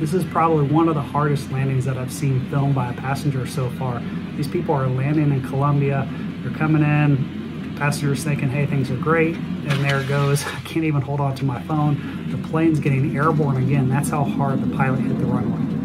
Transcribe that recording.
This is probably one of the hardest landings that I've seen filmed by a passenger so far. These people are landing in Colombia. They're coming in. Passengers thinking, hey, things are great. And there it goes. I can't even hold on to my phone. The plane's getting airborne again. That's how hard the pilot hit the runway.